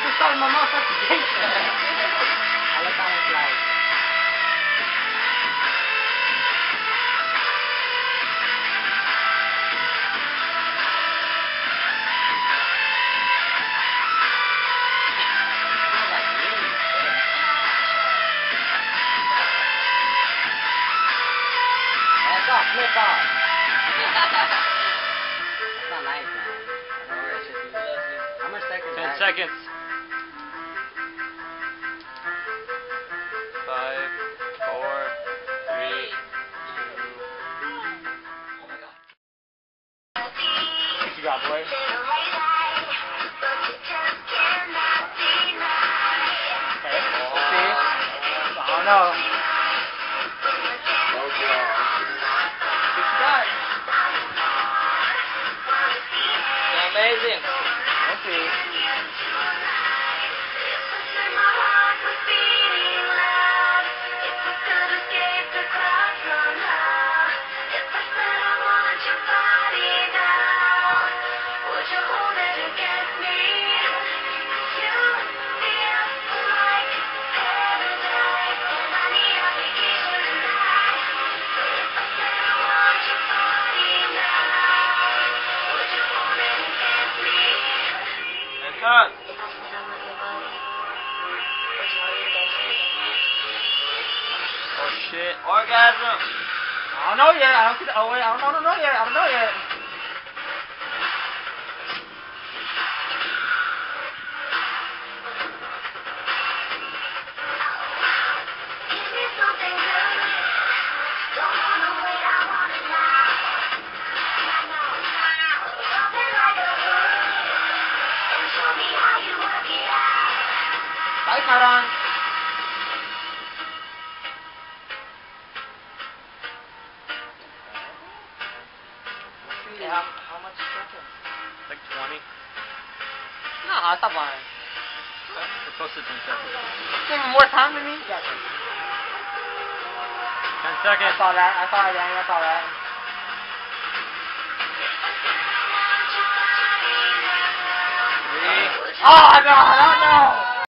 gusto ang mama sa gate. Halata ang slide. That's off, flip off. That's not nice, man. I don't know where it should be. How much seconds? Ten seconds. You? Okay. See. I don't know. What you? Amazing. See. Shit. Orgasm. I don't know yet. I don't see the. Oh wait. I don't, I don't know yet. I don't know yet. Bye, Karan. How, how much seconds? Like 20. No, that's not fine. We're close to 10 seconds. Even more time than me? Yeah. 10 seconds. I saw that. I saw it, Danny. I saw that. Three. Oh, no, no, no.